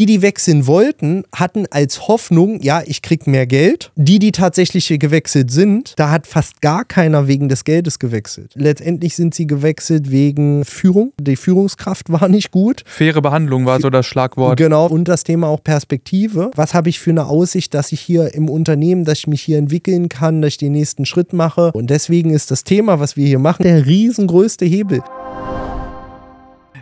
Die, die wechseln wollten, hatten als Hoffnung, ja, ich krieg mehr Geld. Die, die tatsächlich gewechselt sind, da hat fast gar keiner wegen des Geldes gewechselt. Letztendlich sind sie gewechselt wegen Führung. Die Führungskraft war nicht gut. Faire Behandlung war so das Schlagwort. Genau. Und das Thema auch Perspektive. Was habe ich für eine Aussicht, dass ich hier im Unternehmen, dass ich mich hier entwickeln kann, dass ich den nächsten Schritt mache. Und deswegen ist das Thema, was wir hier machen, der riesengrößte Hebel.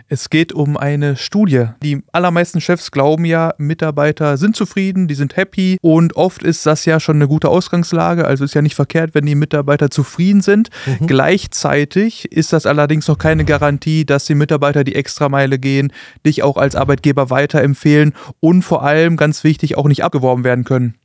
Es geht um eine Studie. Die allermeisten Chefs glauben ja, Mitarbeiter sind zufrieden, die sind happy und oft ist das ja schon eine gute Ausgangslage. Also ist ja nicht verkehrt, wenn die Mitarbeiter zufrieden sind. Mhm. Gleichzeitig ist das allerdings noch keine Garantie, dass die Mitarbeiter die Extrameile gehen, dich auch als Arbeitgeber weiterempfehlen und vor allem ganz wichtig auch nicht abgeworben werden können.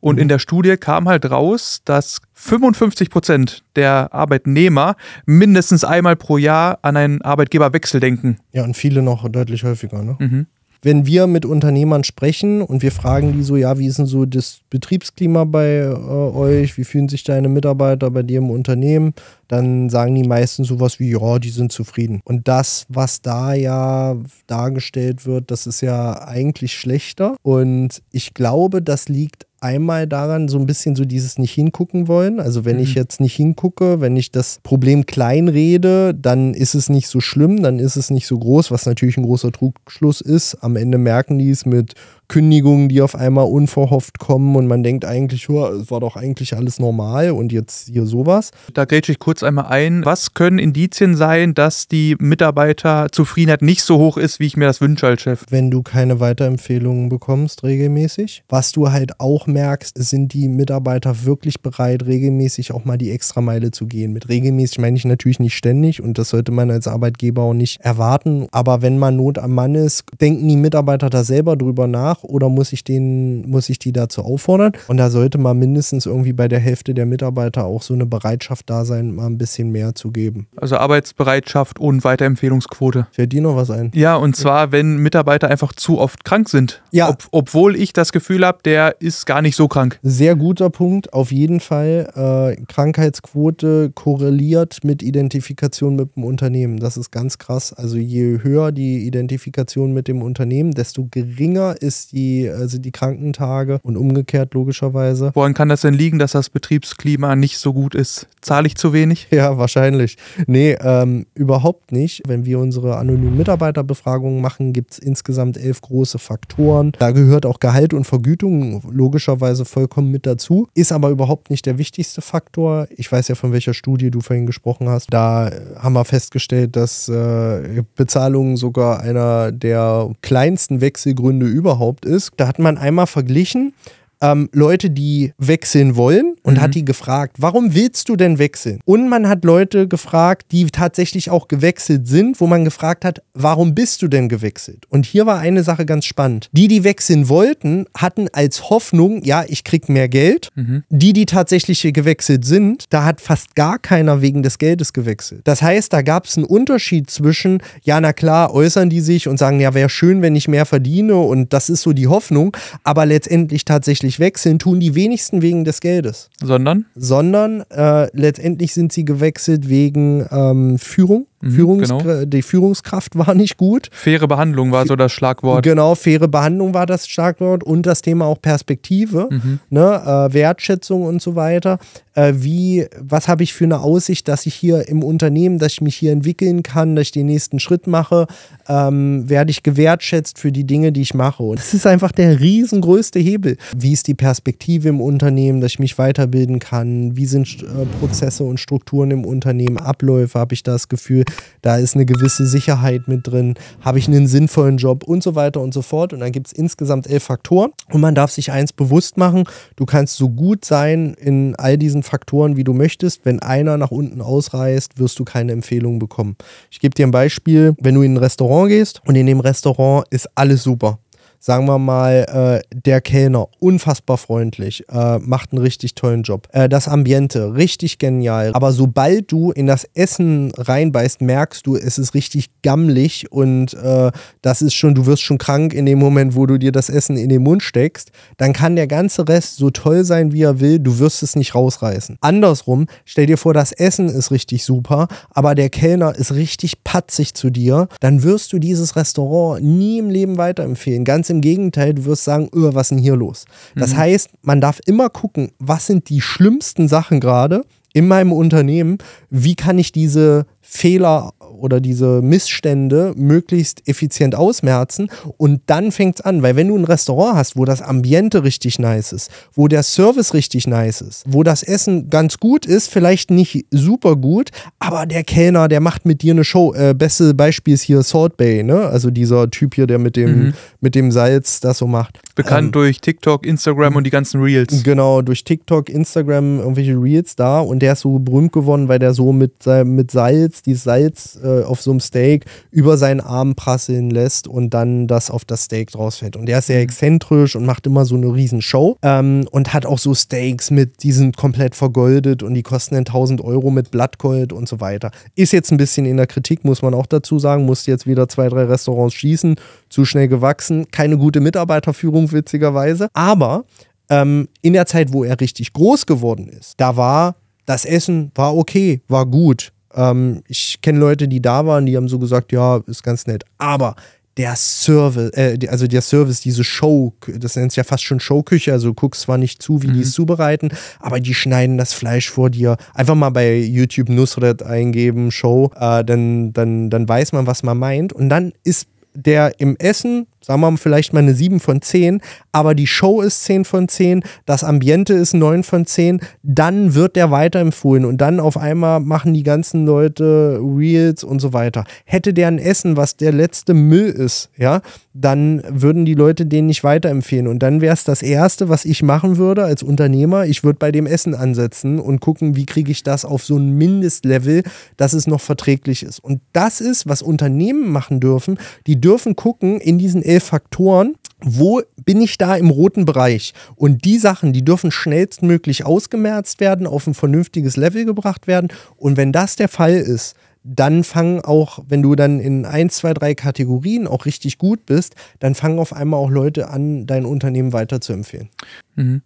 Und mhm. in der Studie kam halt raus, dass 55 Prozent der Arbeitnehmer mindestens einmal pro Jahr an einen Arbeitgeberwechsel denken. Ja, und viele noch deutlich häufiger. Ne? Mhm. Wenn wir mit Unternehmern sprechen und wir fragen die so, ja, wie ist denn so das Betriebsklima bei äh, euch? Wie fühlen sich deine Mitarbeiter bei dir im Unternehmen? Dann sagen die meisten sowas wie, ja, die sind zufrieden. Und das, was da ja dargestellt wird, das ist ja eigentlich schlechter. Und ich glaube, das liegt einmal daran, so ein bisschen so dieses nicht hingucken wollen. Also wenn mhm. ich jetzt nicht hingucke, wenn ich das Problem klein rede, dann ist es nicht so schlimm, dann ist es nicht so groß, was natürlich ein großer Trugschluss ist. Am Ende merken die es mit Kündigungen, die auf einmal unverhofft kommen und man denkt eigentlich, oh, es war doch eigentlich alles normal und jetzt hier sowas. Da grätsche ich kurz einmal ein. Was können Indizien sein, dass die Mitarbeiterzufriedenheit nicht so hoch ist, wie ich mir das wünsche als Chef? Wenn du keine Weiterempfehlungen bekommst regelmäßig. Was du halt auch merkst, sind die Mitarbeiter wirklich bereit, regelmäßig auch mal die Extrameile zu gehen. Mit regelmäßig meine ich natürlich nicht ständig und das sollte man als Arbeitgeber auch nicht erwarten. Aber wenn man Not am Mann ist, denken die Mitarbeiter da selber drüber nach nach oder muss ich den, muss ich die dazu auffordern? Und da sollte mal mindestens irgendwie bei der Hälfte der Mitarbeiter auch so eine Bereitschaft da sein, mal ein bisschen mehr zu geben. Also Arbeitsbereitschaft und Weiterempfehlungsquote. Fällt dir noch was ein? Ja, und zwar, wenn Mitarbeiter einfach zu oft krank sind. Ja. Ob, obwohl ich das Gefühl habe, der ist gar nicht so krank. Sehr guter Punkt, auf jeden Fall. Äh, Krankheitsquote korreliert mit Identifikation mit dem Unternehmen. Das ist ganz krass. Also je höher die Identifikation mit dem Unternehmen, desto geringer ist die, also die Krankentage und umgekehrt logischerweise. Woran kann das denn liegen, dass das Betriebsklima nicht so gut ist? Zahle ich zu wenig? Ja, wahrscheinlich. Nee, ähm, überhaupt nicht. Wenn wir unsere anonymen Mitarbeiterbefragungen machen, gibt es insgesamt elf große Faktoren. Da gehört auch Gehalt und Vergütung logischerweise vollkommen mit dazu. Ist aber überhaupt nicht der wichtigste Faktor. Ich weiß ja, von welcher Studie du vorhin gesprochen hast. Da haben wir festgestellt, dass äh, Bezahlung sogar einer der kleinsten Wechselgründe überhaupt überhaupt ist. Da hat man einmal verglichen, ähm, Leute, die wechseln wollen und mhm. hat die gefragt, warum willst du denn wechseln? Und man hat Leute gefragt, die tatsächlich auch gewechselt sind, wo man gefragt hat, warum bist du denn gewechselt? Und hier war eine Sache ganz spannend. Die, die wechseln wollten, hatten als Hoffnung, ja, ich krieg mehr Geld. Mhm. Die, die tatsächlich gewechselt sind, da hat fast gar keiner wegen des Geldes gewechselt. Das heißt, da gab es einen Unterschied zwischen, ja, na klar, äußern die sich und sagen, ja, wäre schön, wenn ich mehr verdiene und das ist so die Hoffnung, aber letztendlich tatsächlich wirklich wechseln, tun die wenigsten wegen des Geldes. Sondern? Sondern äh, letztendlich sind sie gewechselt wegen ähm, Führung. Mhm, Führungs genau. Die Führungskraft war nicht gut. Faire Behandlung war so das Schlagwort. Genau, faire Behandlung war das Schlagwort und das Thema auch Perspektive, mhm. ne, äh, Wertschätzung und so weiter. Äh, wie, was habe ich für eine Aussicht, dass ich hier im Unternehmen, dass ich mich hier entwickeln kann, dass ich den nächsten Schritt mache, ähm, werde ich gewertschätzt für die Dinge, die ich mache. Und das ist einfach der riesengrößte Hebel. Wie ist die Perspektive im Unternehmen, dass ich mich weiterbilden kann? Wie sind äh, Prozesse und Strukturen im Unternehmen, Abläufe? Habe ich das Gefühl, da ist eine gewisse Sicherheit mit drin? Habe ich einen sinnvollen Job und so weiter und so fort? Und dann gibt es insgesamt elf Faktoren. Und man darf sich eins bewusst machen, du kannst so gut sein in all diesen Faktoren, wie du möchtest. Wenn einer nach unten ausreißt, wirst du keine Empfehlung bekommen. Ich gebe dir ein Beispiel, wenn du in ein Restaurant gehst und in dem Restaurant ist alles super sagen wir mal, äh, der Kellner, unfassbar freundlich, äh, macht einen richtig tollen Job. Äh, das Ambiente, richtig genial. Aber sobald du in das Essen reinbeißt, merkst du, es ist richtig gammelig und äh, das ist schon, du wirst schon krank in dem Moment, wo du dir das Essen in den Mund steckst. Dann kann der ganze Rest so toll sein, wie er will, du wirst es nicht rausreißen. Andersrum, stell dir vor, das Essen ist richtig super, aber der Kellner ist richtig patzig zu dir, dann wirst du dieses Restaurant nie im Leben weiterempfehlen. Ganz im im Gegenteil, du wirst sagen, öh, was ist denn hier los? Das Mhm. heißt, man darf immer gucken, was sind die schlimmsten Sachen gerade in meinem Unternehmen, wie kann ich diese Fehler oder diese Missstände möglichst effizient ausmerzen und dann fängt es an, weil wenn du ein Restaurant hast, wo das Ambiente richtig nice ist, wo der Service richtig nice ist, wo das Essen ganz gut ist, vielleicht nicht super gut, aber der Kellner, der macht mit dir eine Show. Äh, beste Beispiel ist hier Salt Bay, ne? Also dieser Typ hier, der mit dem, mit dem Salz das so macht. Bekannt Ähm, durch TikTok, Instagram und die ganzen Reels. Genau, durch TikTok, Instagram, irgendwelche Reels da und der ist so berühmt geworden, weil der so mit, mit Salz, dieses Salz äh, auf so einem Steak über seinen Arm prasseln lässt und dann das auf das Steak draus fällt. Und der ist sehr exzentrisch und macht immer so eine riesen Show ähm, und hat auch so Steaks mit, die sind komplett vergoldet und die kosten dann 1000 Euro mit Blattgold und so weiter. Ist jetzt ein bisschen in der Kritik, muss man auch dazu sagen, musste jetzt wieder zwei, drei Restaurants schließen, zu schnell gewachsen, keine gute Mitarbeiterführung witzigerweise, aber ähm, in der Zeit, wo er richtig groß geworden ist, da war das Essen war okay, war gut. Ähm, ich kenne Leute, die da waren, die haben so gesagt, ja, ist ganz nett. Aber der Service, äh, also der Service, diese Show, das nennt sich ja fast schon Showküche, also du guckst zwar nicht zu, wie die es zubereiten, aber die schneiden das Fleisch vor dir. Einfach mal bei YouTube Nusret eingeben, Show, äh, dann, dann, dann weiß man, was man meint. Und dann ist der im Essen, sagen wir mal vielleicht mal eine 7 von 10, aber die Show ist 10 von 10, das Ambiente ist 9 von 10, dann wird der weiterempfohlen und dann auf einmal machen die ganzen Leute Reels und so weiter. Hätte der ein Essen, was der letzte Müll ist, ja, dann würden die Leute den nicht weiterempfehlen und dann wäre es das Erste, was ich machen würde als Unternehmer, ich würde bei dem Essen ansetzen und gucken, wie kriege ich das auf so ein Mindestlevel, dass es noch verträglich ist. Und das ist, was Unternehmen machen dürfen. Die dürfen gucken in diesen elf Faktoren, wo bin ich da im roten Bereich? Und die Sachen, die dürfen schnellstmöglich ausgemerzt werden, auf ein vernünftiges Level gebracht werden. Und wenn das der Fall ist, dann fangen auch, wenn du dann in ein, zwei, drei Kategorien auch richtig gut bist, dann fangen auf einmal auch Leute an, dein Unternehmen weiter zu empfehlen. Mhm.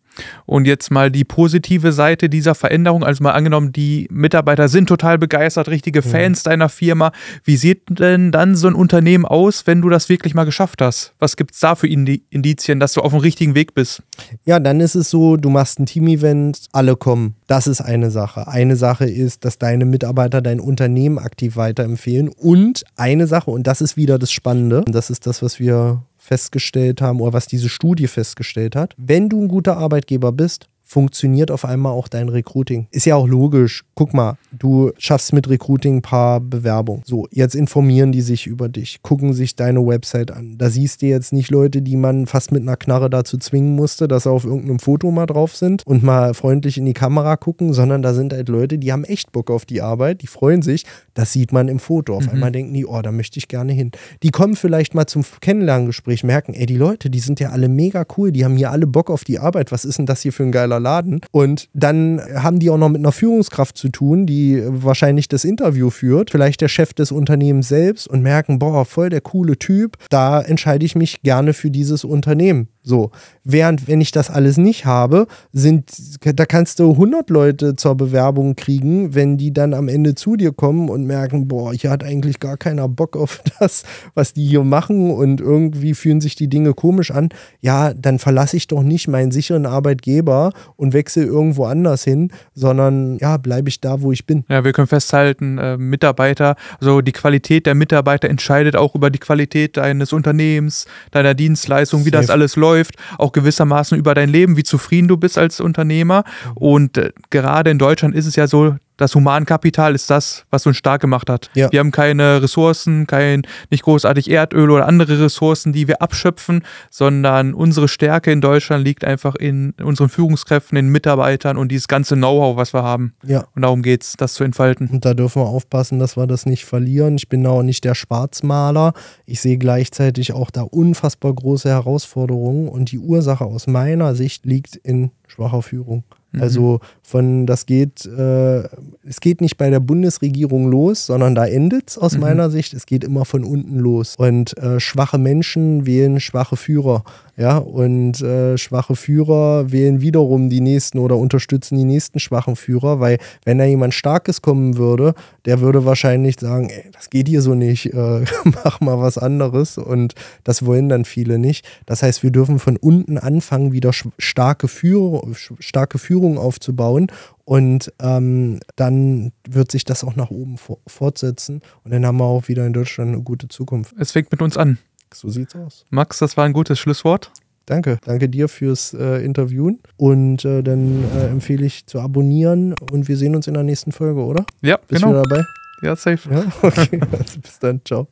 Und jetzt mal die positive Seite dieser Veränderung. Also mal angenommen, die Mitarbeiter sind total begeistert, richtige Fans deiner Firma. Wie sieht denn dann so ein Unternehmen aus, wenn du das wirklich mal geschafft hast? Was gibt es da für Indi Indizien, dass du auf dem richtigen Weg bist? Ja, dann ist es so, du machst ein Team-Event, alle kommen. Das ist eine Sache. Eine Sache ist, dass deine Mitarbeiter dein Unternehmen aktiv weiterempfehlen. Und eine Sache, und das ist wieder das Spannende, das ist das, was wir festgestellt haben oder was diese Studie festgestellt hat. Wenn du ein guter Arbeitgeber bist, funktioniert auf einmal auch dein Recruiting. Ist ja auch logisch. Guck mal, du schaffst mit Recruiting ein paar Bewerbungen. So, jetzt informieren die sich über dich, gucken sich deine Website an. Da siehst du jetzt nicht Leute, die man fast mit einer Knarre dazu zwingen musste, dass sie auf irgendeinem Foto mal drauf sind und mal freundlich in die Kamera gucken, sondern da sind halt Leute, die haben echt Bock auf die Arbeit, die freuen sich. Das sieht man im Foto. Auf einmal denken die, oh, da möchte ich gerne hin. Die kommen vielleicht mal zum Kennenlerngespräch, merken, ey, die Leute, die sind ja alle mega cool, die haben hier alle Bock auf die Arbeit. Was ist denn das hier für ein geiler Laden? Und dann haben die auch noch mit einer Führungskraft zu tun, die wahrscheinlich das Interview führt, vielleicht der Chef des Unternehmens selbst und merken, boah, voll der coole Typ, da entscheide ich mich gerne für dieses Unternehmen. So, während wenn ich das alles nicht habe, sind, da kannst du 100 Leute zur Bewerbung kriegen, wenn die dann am Ende zu dir kommen und merken, boah, hier hat eigentlich gar keiner Bock auf das, was die hier machen und irgendwie fühlen sich die Dinge komisch an. Ja, dann verlasse ich doch nicht meinen sicheren Arbeitgeber und wechsle irgendwo anders hin, sondern ja, bleibe ich da, wo ich bin. Ja, wir können festhalten, äh, Mitarbeiter, also die Qualität der Mitarbeiter entscheidet auch über die Qualität deines Unternehmens, deiner Dienstleistung, wie das Safe. alles läuft, auch gewissermaßen über dein Leben, wie zufrieden du bist als Unternehmer. Und äh, gerade in Deutschland ist es ja so, das Humankapital ist das, was uns stark gemacht hat. Ja. Wir haben keine Ressourcen, kein nicht großartig Erdöl oder andere Ressourcen, die wir abschöpfen, sondern unsere Stärke in Deutschland liegt einfach in unseren Führungskräften, in Mitarbeitern und dieses ganze Know-how, was wir haben. Ja. Und darum geht es, das zu entfalten. Und da dürfen wir aufpassen, dass wir das nicht verlieren. Ich bin auch nicht der Schwarzmaler. Ich sehe gleichzeitig auch da unfassbar große Herausforderungen. Und die Ursache aus meiner Sicht liegt in schwacher Führung. Mhm. Also von das geht, äh, es geht nicht bei der Bundesregierung los, sondern da endet es aus mhm. meiner Sicht. Es geht immer von unten los. Und äh, schwache Menschen wählen schwache Führer. Ja, und äh, schwache Führer wählen wiederum die nächsten oder unterstützen die nächsten schwachen Führer, weil wenn da jemand Starkes kommen würde, der würde wahrscheinlich sagen, ey, das geht hier so nicht, äh, mach mal was anderes. Und das wollen dann viele nicht. Das heißt, wir dürfen von unten anfangen, wieder starke, Führer, starke Führung aufzubauen und ähm, dann wird sich das auch nach oben fortsetzen. Und dann haben wir auch wieder in Deutschland eine gute Zukunft. Es fängt mit uns an. So sieht's aus. Max, das war ein gutes Schlusswort. Danke. Danke dir fürs äh, Interviewen. Und äh, dann äh, empfehle ich zu abonnieren und wir sehen uns in der nächsten Folge, oder? Ja, Bist genau. du dabei? Ja, safe. Ja, okay. also bis dann. Ciao.